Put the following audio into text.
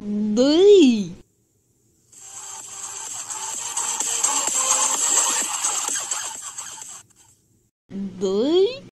Dui. Dui.